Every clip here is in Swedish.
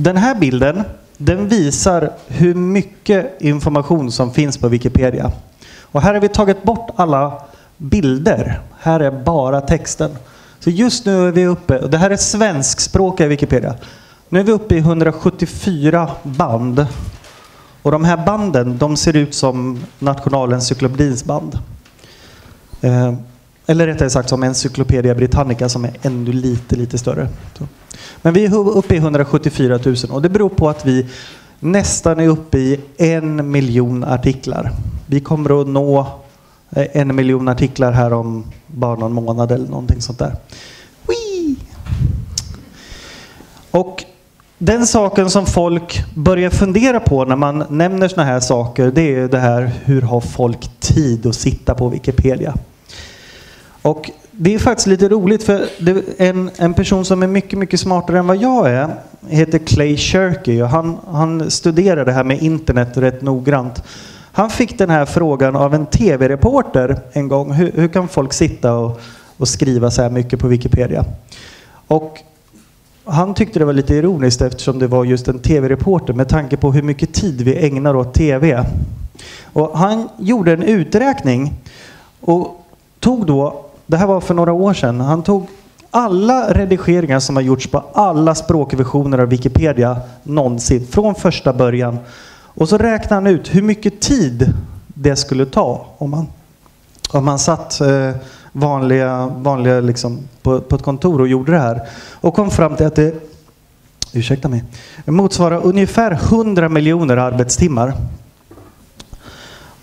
Den här bilden den visar hur mycket information som finns på Wikipedia. Och här har vi tagit bort alla bilder. Här är bara texten. Så just nu är vi uppe, och det här är svenskspråkiga Wikipedia. Nu är vi uppe i 174 band. Och de här banden de ser ut som Nationalencyklopedins band. Eh, eller rättare sagt som Encyclopedia Britannica som är ännu lite, lite större. Så. Men vi är uppe i 174 000 och det beror på att vi nästan är uppe i en miljon artiklar. Vi kommer att nå eh, en miljon artiklar här om bara någon månad eller någonting sånt där. Wee! Och den saken som folk börjar fundera på när man nämner såna här saker det är det här hur har folk tid att sitta på Wikipedia? Och det är faktiskt lite roligt för en, en person som är mycket, mycket smartare än vad jag är heter Clay Shirky och han, han studerar det här med internet rätt noggrant. Han fick den här frågan av en tv-reporter en gång. Hur, hur kan folk sitta och, och, skriva så här mycket på Wikipedia? Och han tyckte det var lite ironiskt eftersom det var just en tv-reporter med tanke på hur mycket tid vi ägnar åt tv. Och han gjorde en uträkning och tog då det här var för några år sedan. Han tog alla redigeringar som har gjorts på alla språkversioner av Wikipedia någonsin, från första början. Och så räknade han ut hur mycket tid det skulle ta om man, om man satt eh, vanliga, vanliga liksom på, på ett kontor och gjorde det här. Och kom fram till att det ursäkta mig, motsvarar ungefär 100 miljoner arbetstimmar.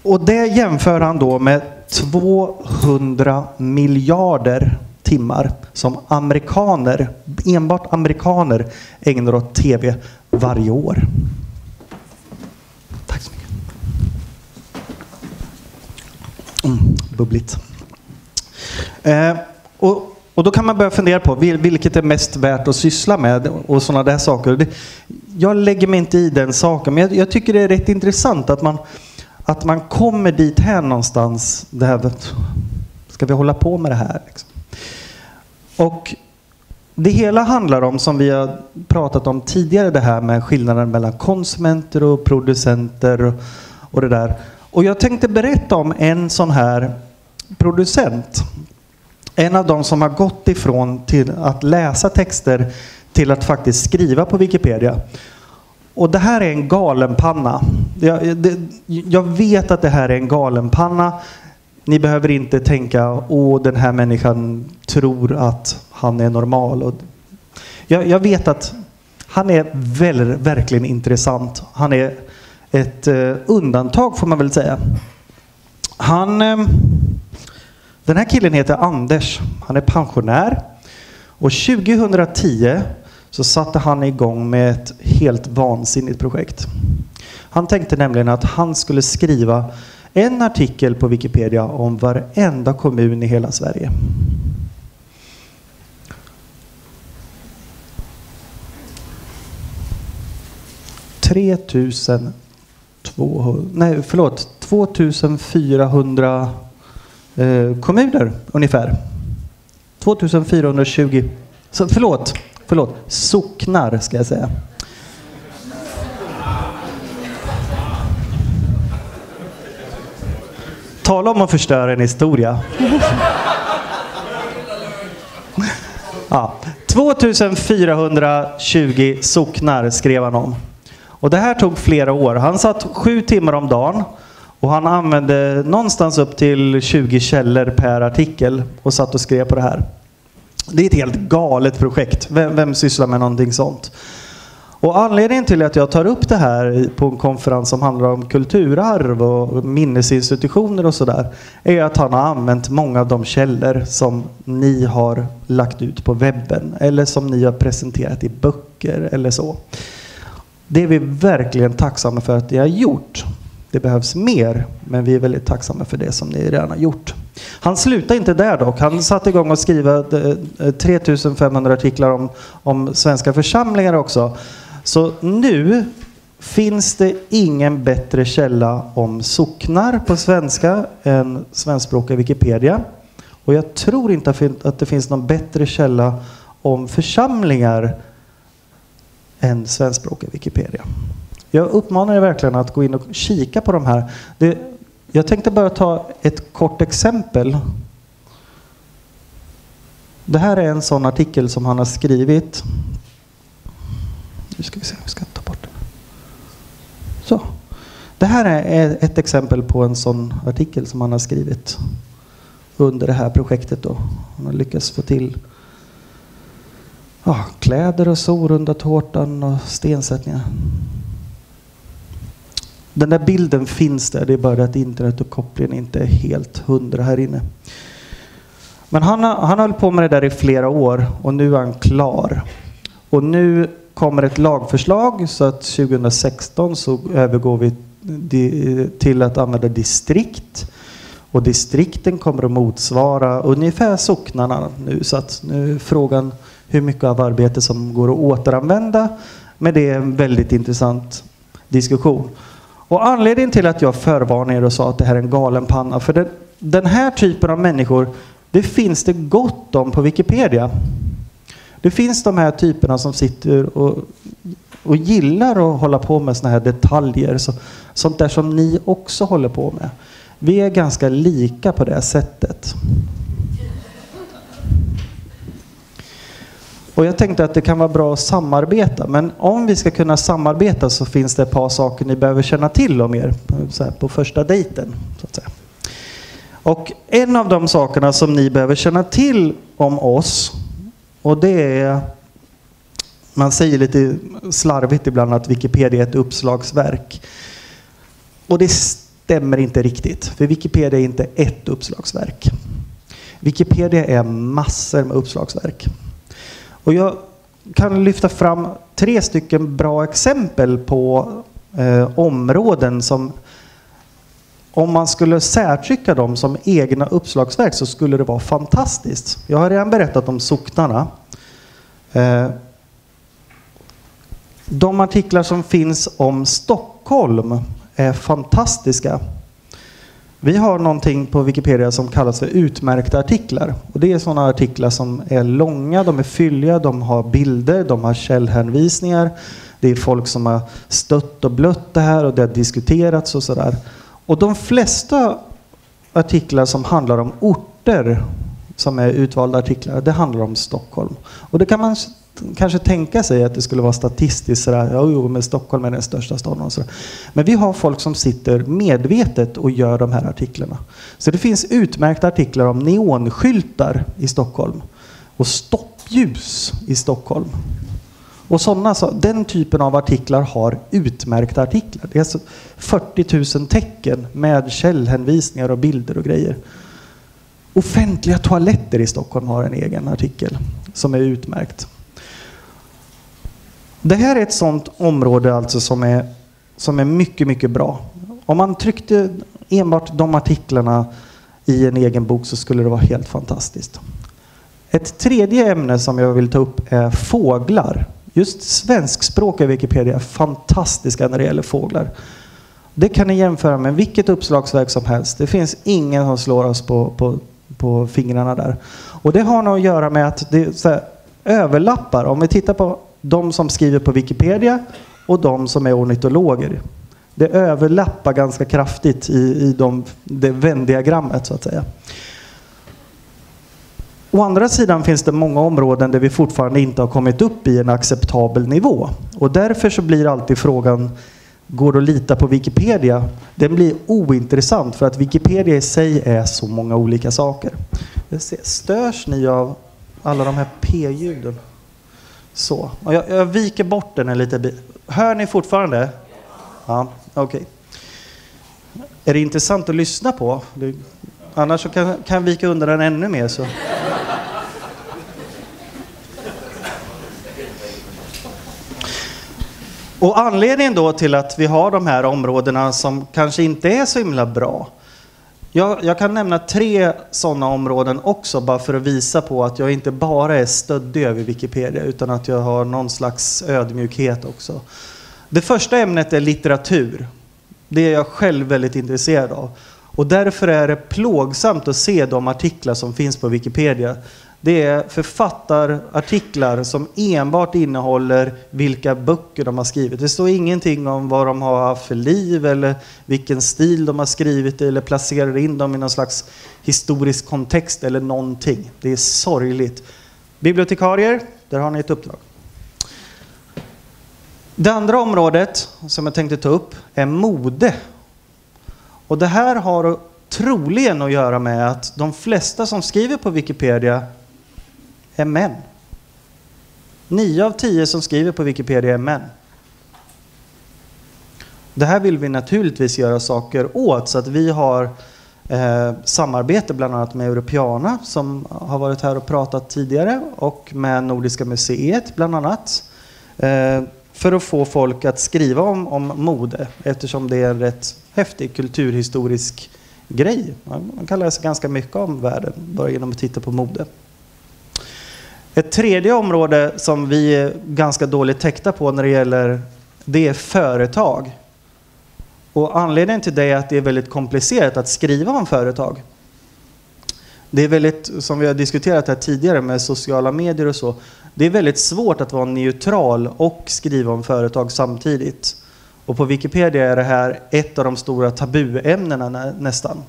Och det jämför han då med 200 miljarder timmar som amerikaner, enbart amerikaner, ägnar åt tv varje år. Tack så mycket. Mm, bubbligt. Eh, och, och då kan man börja fundera på vilket är mest värt att syssla med och sådana där saker. jag lägger mig inte i den saken, men jag, jag tycker det är rätt intressant att man att man kommer dit här någonstans. Det här, ska vi hålla på med det här? Liksom? Och det hela handlar om, som vi har pratat om tidigare, det här med skillnaden mellan konsumenter och producenter och det där. Och jag tänkte berätta om en sån här producent. En av de som har gått ifrån till att läsa texter till att faktiskt skriva på Wikipedia. Och det här är en galenpanna. Jag, det, jag vet att det här är en galenpanna. Ni behöver inte tänka åh den här människan tror att han är normal. Och jag, jag vet att han är väl, verkligen intressant. Han är ett eh, undantag får man väl säga. Han, eh, den här killen heter Anders. Han är pensionär. Och 2010 så satte han igång med ett helt vansinnigt projekt. Han tänkte nämligen att han skulle skriva en artikel på Wikipedia om varenda kommun i hela Sverige. Tretusen nej förlåt, 2400 eh, kommuner ungefär. 2420, så, förlåt, förlåt, socknar ska jag säga. Tala om att förstöra en historia. Ja, 2420 socknar skrev han om. Och det här tog flera år. Han satt sju timmar om dagen och han använde någonstans upp till 20 källor per artikel och satt och skrev på det här. Det är ett helt galet projekt. Vem, vem sysslar med någonting sånt? Och anledningen till att jag tar upp det här på en konferens som handlar om kulturarv och minnesinstitutioner och sådär är att han har använt många av de källor som ni har lagt ut på webben eller som ni har presenterat i böcker eller så. Det är vi verkligen tacksamma för att ni har gjort. Det behövs mer, men vi är väldigt tacksamma för det som ni redan har gjort. Han slutade inte där dock. Han satte igång att skriva 3500 artiklar om, om svenska församlingar också. Så nu finns det ingen bättre källa om socknar på svenska än svenskspråkiga Wikipedia. Och jag tror inte att det finns någon bättre källa om församlingar än svenskspråkiga Wikipedia. Jag uppmanar er verkligen att gå in och kika på de här. Det, jag tänkte bara ta ett kort exempel. Det här är en sån artikel som han har skrivit. Nu ska vi se, vi ska ta bort den. Så. Det här är ett exempel på en sån artikel som han har skrivit under det här projektet. Då. Han har lyckats få till ja, kläder och sorunda tårtan och stensättningar. Den där bilden finns där, det är bara att internetuppkopplingen inte är helt hundra här inne. Men han, han höll på med det där i flera år och nu är han klar. Och nu kommer ett lagförslag så att 2016 så övergår vi till att använda distrikt. Och distrikten kommer att motsvara ungefär socknarna nu. Så att nu är frågan hur mycket av arbete som går att återanvända. Men det är en väldigt intressant diskussion. Och anledningen till att jag förvarnade er och sa att det här är en galen panna, för den, den här typen av människor, det finns det gott om på Wikipedia. Det finns de här typerna som sitter och, och gillar att hålla på med såna här detaljer, så, sånt där som ni också håller på med. Vi är ganska lika på det sättet. Och jag tänkte att det kan vara bra att samarbeta. Men om vi ska kunna samarbeta så finns det ett par saker ni behöver känna till om er så här, på första dejten. Så att säga. Och en av de sakerna som ni behöver känna till om oss och det är man säger lite slarvigt ibland att Wikipedia är ett uppslagsverk. Och det stämmer inte riktigt, för Wikipedia är inte ett uppslagsverk. Wikipedia är massor med uppslagsverk. Och jag kan lyfta fram tre stycken bra exempel på eh, områden som om man skulle särtrycka dem som egna uppslagsverk så skulle det vara fantastiskt. Jag har redan berättat om socknarna. Eh, de artiklar som finns om Stockholm är fantastiska. Vi har någonting på Wikipedia som kallas för utmärkta artiklar. Och det är sådana artiklar som är långa, de är fylliga, de har bilder, de har källhänvisningar. Det är folk som har stött och blött det här och det har diskuterats och sådär. Och de flesta artiklar som handlar om orter som är utvalda artiklar, det handlar om Stockholm. Och det kan man kanske tänka sig att det skulle vara statistiskt sådär, ja, jo, men Stockholm är den största staden och sådär. Men vi har folk som sitter medvetet och gör de här artiklarna. Så det finns utmärkta artiklar om neonskyltar i Stockholm och stoppljus i Stockholm. Och såna, så, den typen av artiklar har utmärkta artiklar. Det är alltså 40 000 tecken med källhänvisningar och bilder och grejer. Offentliga toaletter i Stockholm har en egen artikel som är utmärkt. Det här är ett sånt område alltså som är, som är mycket, mycket bra. Om man tryckte enbart de artiklarna i en egen bok så skulle det vara helt fantastiskt. Ett tredje ämne som jag vill ta upp är fåglar. Just svenskspråkiga Wikipedia är fantastiska när det gäller fåglar. Det kan ni jämföra med vilket uppslagsverk som helst. Det finns ingen som slår oss på, på, på fingrarna där. Och det har nog att göra med att det här, överlappar. Om vi tittar på de som skriver på Wikipedia och de som är ornitologer. Det överlappar ganska kraftigt i, i de, det vändiagrammet, så att säga. Å andra sidan finns det många områden där vi fortfarande inte har kommit upp i en acceptabel nivå. Och därför så blir alltid frågan, går det att lita på Wikipedia? Den blir ointressant för att Wikipedia i sig är så många olika saker. Störs ni av alla de här p-ljuden? Så. Och jag, jag, viker bort den en liten bit. Hör ni fortfarande? Ja, okej. Okay. Är det intressant att lyssna på? Annars så kan, kan jag vika undan den ännu mer. Så. Och anledningen då till att vi har de här områdena som kanske inte är så himla bra jag, jag, kan nämna tre sådana områden också, bara för att visa på att jag inte bara är stöddig över Wikipedia, utan att jag har någon slags ödmjukhet också. Det första ämnet är litteratur. Det är jag själv väldigt intresserad av. Och därför är det plågsamt att se de artiklar som finns på Wikipedia det är författarartiklar som enbart innehåller vilka böcker de har skrivit. Det står ingenting om vad de har haft för liv eller vilken stil de har skrivit eller placerar in dem i någon slags historisk kontext eller någonting. Det är sorgligt. Bibliotekarier, där har ni ett uppdrag. Det andra området som jag tänkte ta upp är mode. Och det här har troligen att göra med att de flesta som skriver på Wikipedia är män. Nio av tio som skriver på Wikipedia är män. Det här vill vi naturligtvis göra saker åt så att vi har eh, samarbete bland annat med Europeana som har varit här och pratat tidigare och med Nordiska museet bland annat. Eh, för att få folk att skriva om, om mode eftersom det är en rätt häftig kulturhistorisk grej. Man kan läsa ganska mycket om världen bara genom att titta på mode. Ett tredje område som vi är ganska dåligt täckta på när det gäller det är företag. Och anledningen till det är att det är väldigt komplicerat att skriva om företag. Det är väldigt, som vi har diskuterat här tidigare med sociala medier och så, det är väldigt svårt att vara neutral och skriva om företag samtidigt. Och på Wikipedia är det här ett av de stora tabuämnena nästan.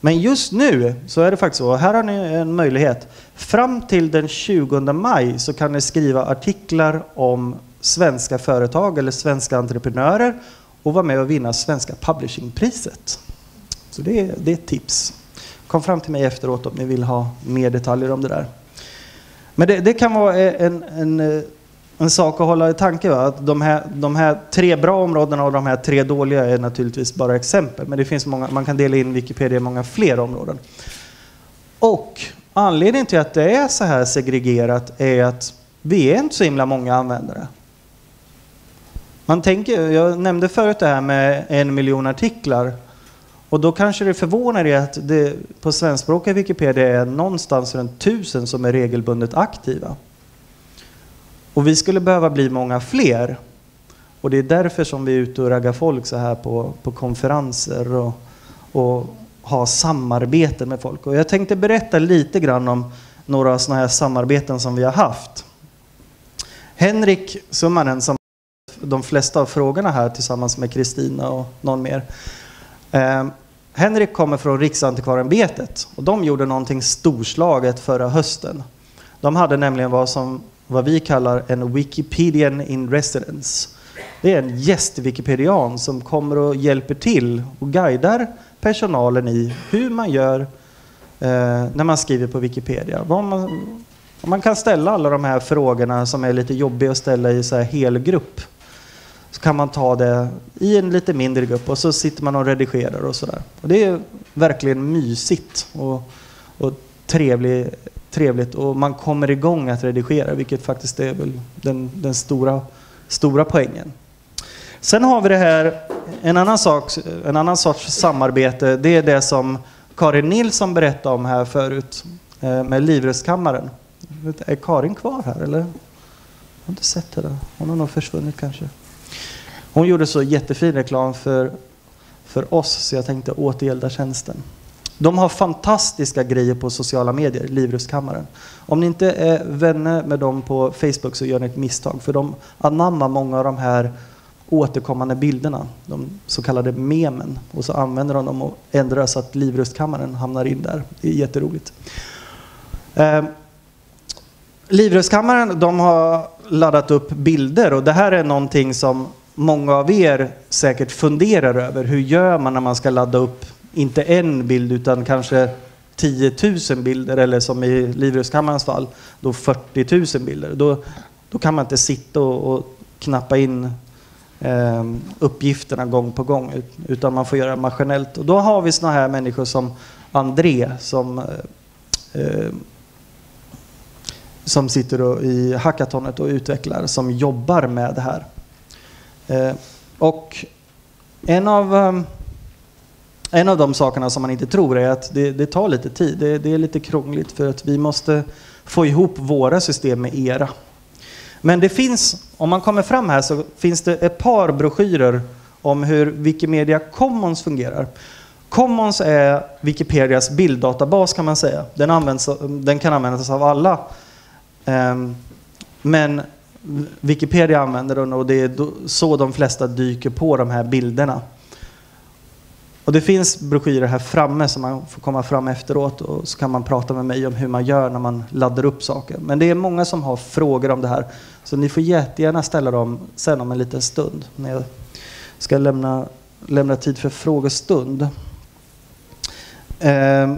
Men just nu så är det faktiskt så, här har ni en möjlighet. Fram till den 20 maj så kan ni skriva artiklar om svenska företag eller svenska entreprenörer och vara med och vinna Svenska Publishingpriset. Så det är, det är ett tips. Kom fram till mig efteråt om ni vill ha mer detaljer om det där. Men det, det kan vara en, en, eh, en, sak att hålla i tanke. Va? Att de, här, de här tre bra områdena och de här tre dåliga är naturligtvis bara exempel. Men det finns många, man kan dela in Wikipedia i många fler områden. Och anledningen till att det är så här segregerat är att vi är inte så himla många användare. Man tänker, jag nämnde förut det här med en miljon artiklar. Och då kanske det förvånar er att det på svenskspråkiga Wikipedia är någonstans runt tusen som är regelbundet aktiva. Och vi skulle behöva bli många fler. Och det är därför som vi är ute och raggar folk så här på, på konferenser och, och ha samarbete med folk. Och jag tänkte berätta lite grann om några sådana här samarbeten som vi har haft. Henrik Summanen som de flesta av frågorna här tillsammans med Kristina och någon mer. Eh, Henrik kommer från Riksantikvarieämbetet och de gjorde någonting storslaget förra hösten. De hade nämligen vad, som, vad vi kallar en Wikipedian in residence. Det är en gäst-wikipedian som kommer och hjälper till och guidar personalen i hur man gör eh, när man skriver på Wikipedia. Man, man, kan ställa alla de här frågorna som är lite jobbiga att ställa i så här helgrupp så kan man ta det i en lite mindre grupp och så sitter man och redigerar och sådär. Det är verkligen mysigt och, och trevlig, trevligt och man kommer igång att redigera vilket faktiskt är väl den, den stora, stora poängen. Sen har vi det här, en annan, sak, en annan sorts samarbete, det är det som Karin Nilsson berättade om här förut eh, med Livrustkammaren. Är Karin kvar här eller? Jag har inte sett henne. Hon har nog försvunnit kanske. Hon gjorde så jättefin reklam för, för oss så jag tänkte återgälda tjänsten. De har fantastiska grejer på sociala medier, Livrustkammaren. Om ni inte är vänner med dem på Facebook så gör ni ett misstag för de anammar många av de här återkommande bilderna, de så kallade memen. Och så använder de dem och ändrar så att Livrustkammaren hamnar in där. Det är jätteroligt. Eh, Livrustkammaren de har laddat upp bilder och det här är någonting som många av er säkert funderar över. Hur gör man när man ska ladda upp, inte en bild utan kanske 10 000 bilder eller som i Livrustkammarens fall, då 40 000 bilder. Då, då kan man inte sitta och, och knappa in eh, uppgifterna gång på gång utan man får göra det maskinellt. Och då har vi sådana här människor som André som eh, som sitter i hackatonet och utvecklar, som jobbar med det här. Eh, och en av, ehm, en av de sakerna som man inte tror är att det, det tar lite tid. Det, det, är lite krångligt för att vi måste få ihop våra system med era. Men det finns, om man kommer fram här så finns det ett par broschyrer om hur Wikimedia Commons fungerar. Commons är Wikipedias bilddatabas kan man säga. Den, används, den kan användas av alla. Um, men Wikipedia använder den och det är så de flesta dyker på de här bilderna. Och det finns broschyrer här framme som man får komma fram efteråt och så kan man prata med mig om hur man gör när man laddar upp saker. Men det är många som har frågor om det här så ni får jättegärna ställa dem sen om en liten stund när jag ska lämna, lämna tid för frågestund. Eh,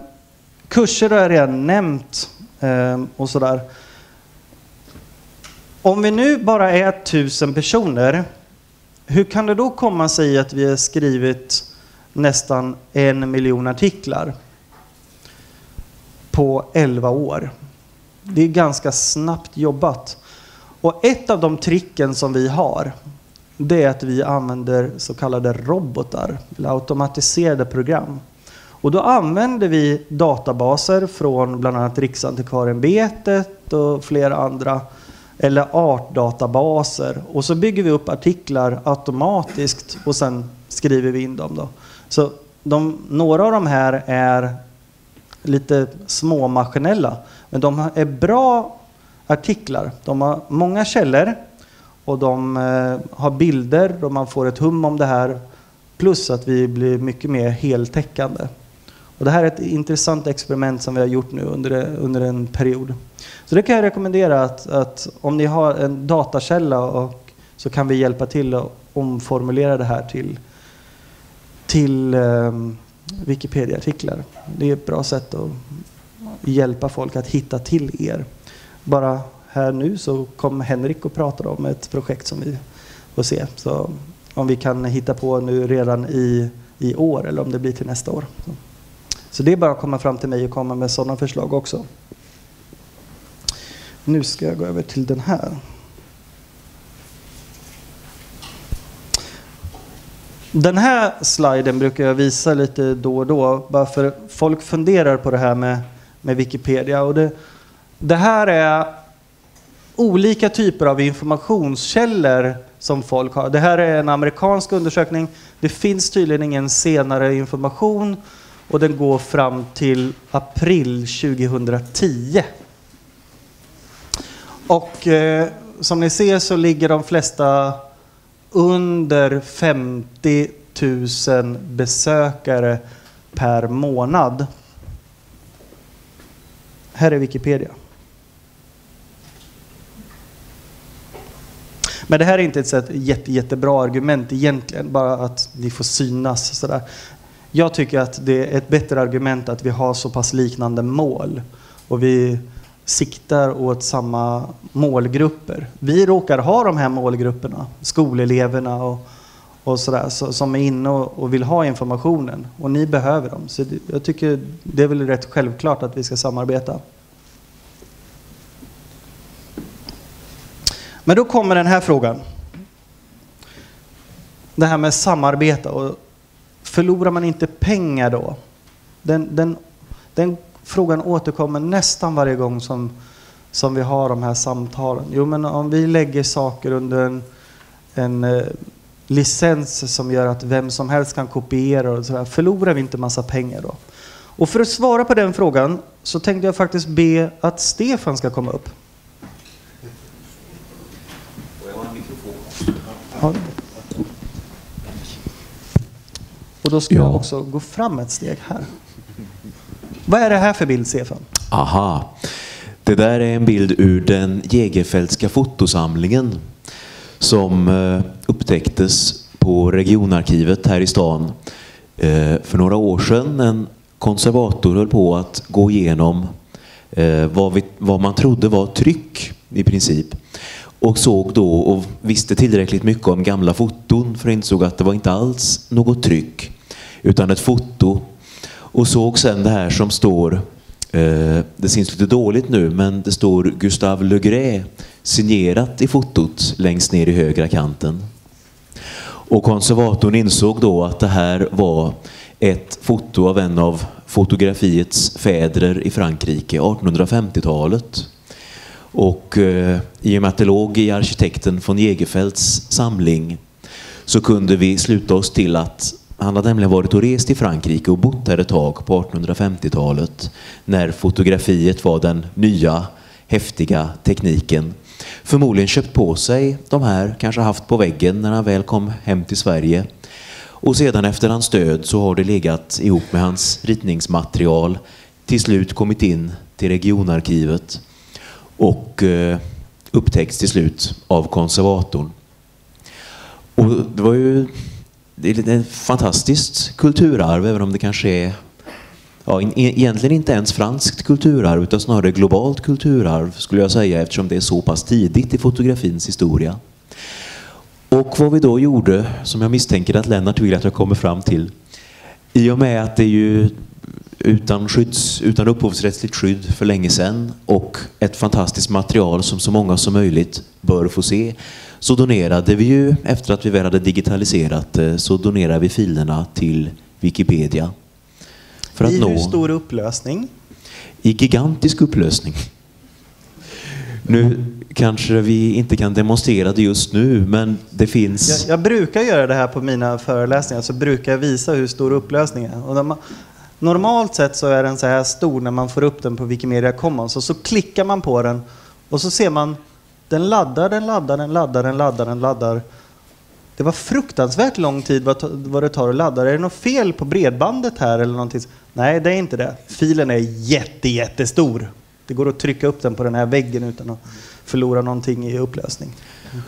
kurser har jag redan nämnt eh, och sådär. Om vi nu bara är tusen personer, hur kan det då komma sig att vi har skrivit nästan en miljon artiklar på 11 år? Det är ganska snabbt jobbat. Och ett av de tricken som vi har, det är att vi använder så kallade robotar, eller automatiserade program. Och då använder vi databaser från bland annat Riksantikvarieämbetet och flera andra eller artdatabaser och så bygger vi upp artiklar automatiskt och sen skriver vi in dem. Då. Så de, några av de här är lite småmaskinella men de är bra artiklar. De har många källor och de eh, har bilder och man får ett hum om det här plus att vi blir mycket mer heltäckande. Och det här är ett intressant experiment som vi har gjort nu under, under en period. Så det kan jag rekommendera att, att om ni har en datakälla och, så kan vi hjälpa till att omformulera det här till, till um, Wikipedia-artiklar. Det är ett bra sätt att hjälpa folk att hitta till er. Bara här nu så kom Henrik och pratade om ett projekt som vi får se. Så om vi kan hitta på nu redan i, i år eller om det blir till nästa år. Så. Så det är bara att komma fram till mig och komma med sådana förslag också. Nu ska jag gå över till den här. Den här sliden brukar jag visa lite då och då, bara för folk funderar på det här med, med Wikipedia. Och det, det här är olika typer av informationskällor som folk har. Det här är en amerikansk undersökning. Det finns tydligen ingen senare information och den går fram till april 2010. Och eh, som ni ser så ligger de flesta under 50 000 besökare per månad. Här är Wikipedia. Men det här är inte ett jätte, jättebra argument egentligen, bara att ni får synas. Sådär. Jag tycker att det är ett bättre argument att vi har så pass liknande mål och vi siktar åt samma målgrupper. Vi råkar ha de här målgrupperna, skoleleverna och, och sådär, så, som är inne och, och, vill ha informationen och ni behöver dem. Så det, jag tycker det är väl rätt självklart att vi ska samarbeta. Men då kommer den här frågan. Det här med samarbete och förlorar man inte pengar då? Den, den, den frågan återkommer nästan varje gång som, som vi har de här samtalen. Jo, men om vi lägger saker under en, en eh, licens som gör att vem som helst kan kopiera och sådär, förlorar vi inte massa pengar då? Och för att svara på den frågan så tänkte jag faktiskt be att Stefan ska komma upp. Ja. Och då ska ja. jag också gå fram ett steg här. Vad är det här för bild, Stefan? Aha. Det där är en bild ur den Jägerfeldtska fotosamlingen som eh, upptäcktes på regionarkivet här i stan eh, för några år sedan. En konservator höll på att gå igenom eh, vad, vi, vad man trodde var tryck i princip och såg då och visste tillräckligt mycket om gamla foton för insåg att det var inte alls något tryck utan ett foto och såg sen det här som står eh, det syns lite dåligt nu men det står Gustave Le signerat i fotot längst ner i högra kanten. Och konservatorn insåg då att det här var ett foto av en av fotografiets fäder i Frankrike, 1850-talet. Och eh, i och med att det låg i arkitekten von Jägerfeldts samling så kunde vi sluta oss till att han hade nämligen varit och rest i Frankrike och bott där ett tag på 1850-talet när fotografiet var den nya häftiga tekniken. Förmodligen köpt på sig de här, kanske haft på väggen när han väl kom hem till Sverige. Och sedan efter hans död så har det legat ihop med hans ritningsmaterial till slut kommit in till regionarkivet och eh, upptäckts till slut av konservatorn. Och det var ju det är ett fantastiskt kulturarv, även om det kanske är ja, e- egentligen inte ens franskt kulturarv utan snarare globalt kulturarv skulle jag säga eftersom det är så pass tidigt i fotografins historia. Och vad vi då gjorde, som jag misstänker att Lennart vill att jag kommer fram till, i och med att det är ju utan, skydds, utan upphovsrättsligt skydd för länge sedan och ett fantastiskt material som så många som möjligt bör få se så donerade vi ju, efter att vi väl hade digitaliserat det, så donerade vi filerna till Wikipedia. För att I nå... hur stor upplösning? I gigantisk upplösning. Nu kanske vi inte kan demonstrera det just nu, men det finns... Jag, jag brukar göra det här på mina föreläsningar, så brukar jag visa hur stor upplösningen är. Och man, normalt sett så är den så här stor när man får upp den på Wikimedia Commons och så klickar man på den och så ser man den laddar, den laddar, den laddar, den laddar, den laddar. Det var fruktansvärt lång tid vad det tar att ladda. Är det något fel på bredbandet här eller någonting? Nej, det är inte det. Filen är jätte, jättestor. Det går att trycka upp den på den här väggen utan att förlora någonting i upplösning.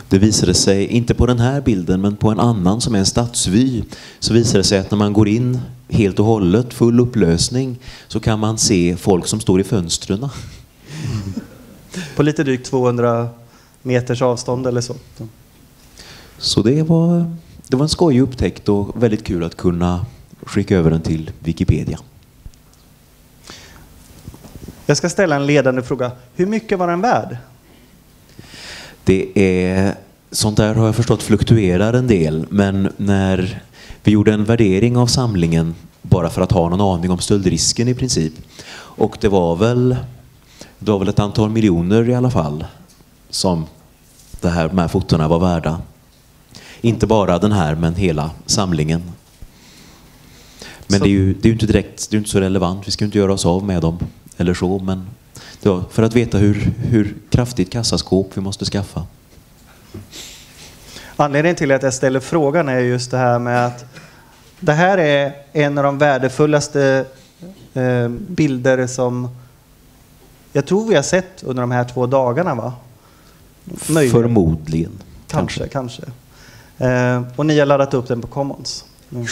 Det visade sig, inte på den här bilden, men på en annan som är en stadsvy, så visade det sig att när man går in helt och hållet, full upplösning, så kan man se folk som står i fönstren. På lite drygt 200 meters avstånd eller så. Så det var, det var en skojig upptäckt och väldigt kul att kunna skicka över den till Wikipedia. Jag ska ställa en ledande fråga. Hur mycket var den värd? Det är, sånt där har jag förstått fluktuerar en del, men när vi gjorde en värdering av samlingen bara för att ha någon aning om stöldrisken i princip. Och det var väl, det var väl ett antal miljoner i alla fall som det här, de här fotona var värda. Inte bara den här, men hela samlingen. Men så. det är ju det är inte direkt, det är inte så relevant. Vi ska inte göra oss av med dem eller så, men det för att veta hur, hur kraftigt kassaskåp vi måste skaffa. Anledningen till att jag ställer frågan är just det här med att det här är en av de värdefullaste eh, bilder som jag tror vi har sett under de här två dagarna. Va? Möjligen. Förmodligen. Kanske, kanske. kanske. Eh, och ni har laddat upp den på Commons. Mm.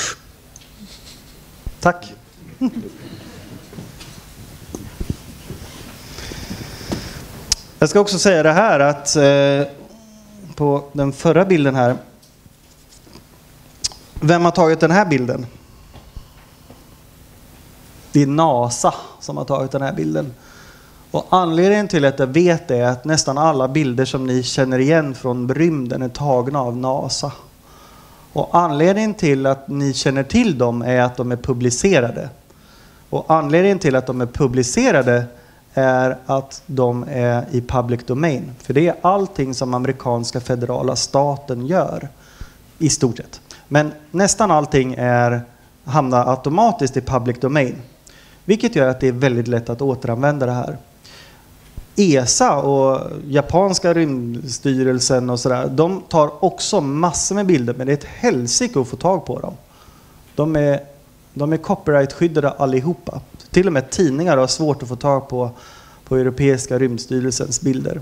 Tack. Jag ska också säga det här att eh, på den förra bilden här. Vem har tagit den här bilden? Det är NASA som har tagit den här bilden. Och anledningen till att jag vet det är att nästan alla bilder som ni känner igen från rymden är tagna av NASA. Och anledningen till att ni känner till dem är att de är publicerade. Och anledningen till att de är publicerade är att de är i public domain. För det är allting som amerikanska federala staten gör. I stort sett. Men nästan allting är, hamnar automatiskt i public domain. Vilket gör att det är väldigt lätt att återanvända det här. ESA och japanska rymdstyrelsen och sådär, de tar också massor med bilder men det är ett helsike att få tag på dem. De är, de är copyrightskyddade allihopa. Till och med tidningar har svårt att få tag på, på Europeiska rymdstyrelsens bilder.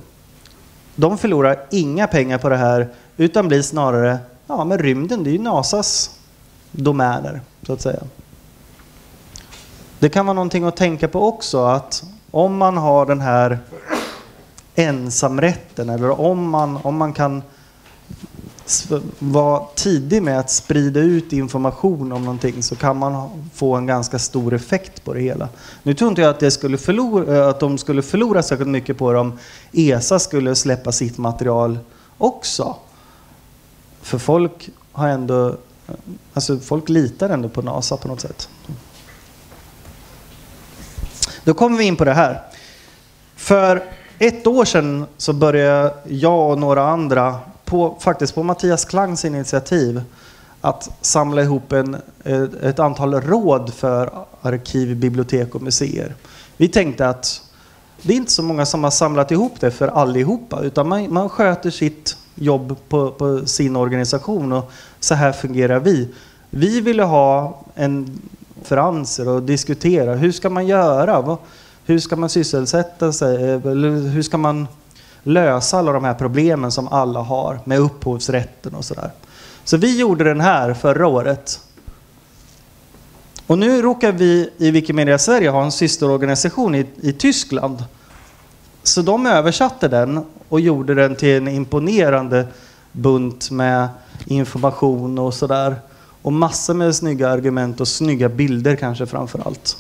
De förlorar inga pengar på det här utan blir snarare, ja men rymden det är ju NASAs domäner så att säga. Det kan vara någonting att tänka på också att om man har den här ensamrätten eller om man, om man kan vara tidig med att sprida ut information om någonting så kan man få en ganska stor effekt på det hela. Nu tror inte jag att, det skulle förlora, eh, att de skulle förlora särskilt mycket på det om ESA skulle släppa sitt material också. För folk har ändå, eh, alltså folk litar ändå på NASA på något sätt. Då kommer vi in på det här. För ett år sedan så började jag och några andra, på, faktiskt på Mattias Klangs initiativ, att samla ihop en, ett antal råd för arkiv, bibliotek och museer. Vi tänkte att det är inte så många som har samlat ihop det för allihopa utan man, man sköter sitt jobb på, på, sin organisation och så här fungerar vi. Vi ville ha en konferenser och diskutera hur ska man göra? Hur ska man sysselsätta sig? Hur ska man lösa alla de här problemen som alla har med upphovsrätten och sådär. Så vi gjorde den här förra året. Och nu råkar vi i Wikimedia Sverige ha en systerorganisation i, i Tyskland. Så de översatte den och gjorde den till en imponerande bunt med information och sådär. Och massor med snygga argument och snygga bilder kanske framför allt.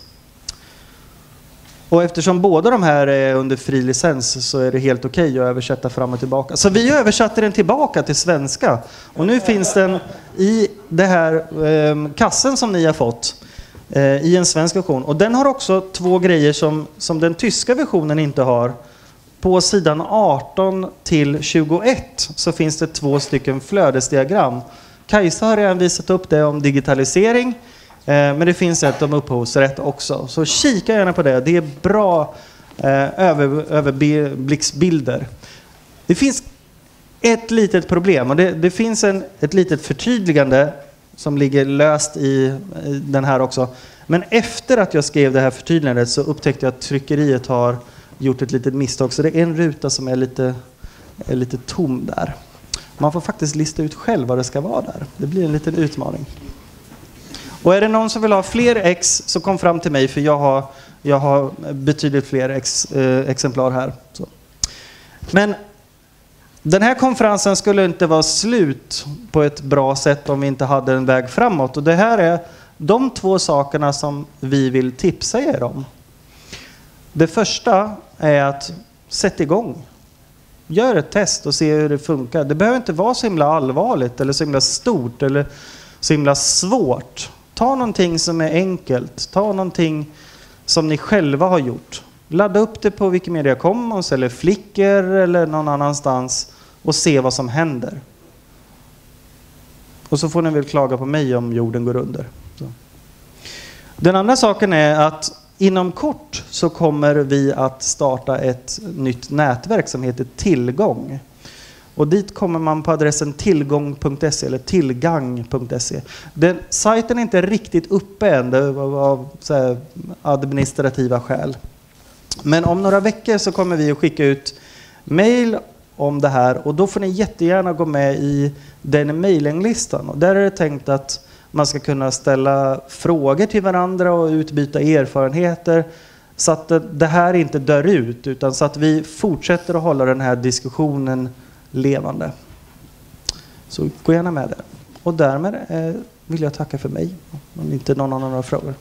Och eftersom båda de här är under fri licens så är det helt okej okay att översätta fram och tillbaka. Så vi översatte den tillbaka till svenska. Och nu finns den i den här eh, kassen som ni har fått eh, i en svensk version. Och den har också två grejer som, som den tyska versionen inte har. På sidan 18 till 21 så finns det två stycken flödesdiagram. Kajsa har redan visat upp det om digitalisering. Eh, men det finns ett om upphovsrätt också. Så kika gärna på det. Det är bra eh, överblicksbilder. Det finns ett litet problem och det, det finns en, ett litet förtydligande som ligger löst i, i den här också. Men efter att jag skrev det här förtydligandet så upptäckte jag att tryckeriet har gjort ett litet misstag. Så det är en ruta som är lite, är lite tom där. Man får faktiskt lista ut själv vad det ska vara där. Det blir en liten utmaning. Och är det någon som vill ha fler ex så kom fram till mig för jag har, jag har betydligt fler ex, eh, exemplar här. Så. Men den här konferensen skulle inte vara slut på ett bra sätt om vi inte hade en väg framåt. Och det här är de två sakerna som vi vill tipsa er om. Det första är att sätta igång. Gör ett test och se hur det funkar. Det behöver inte vara så himla allvarligt eller så himla stort eller så himla svårt. Ta någonting som är enkelt. Ta någonting som ni själva har gjort. Ladda upp det på Wikimedia Commons eller Flickr eller någon annanstans och se vad som händer. Och så får ni väl klaga på mig om jorden går under. Så. Den andra saken är att inom kort så kommer vi att starta ett nytt nätverk som heter Tillgång. Och dit kommer man på adressen tillgång.se eller tillgang.se. Den, sajten är inte riktigt uppe än av administrativa skäl. Men om några veckor så kommer vi att skicka ut mail om det här och då får ni jättegärna gå med i den mailinglistan. Och där är det tänkt att man ska kunna ställa frågor till varandra och utbyta erfarenheter så att det här inte dör ut utan så att vi fortsätter att hålla den här diskussionen levande. Så gå gärna med det. Och därmed eh, vill jag tacka för mig. Om inte någon har några frågor.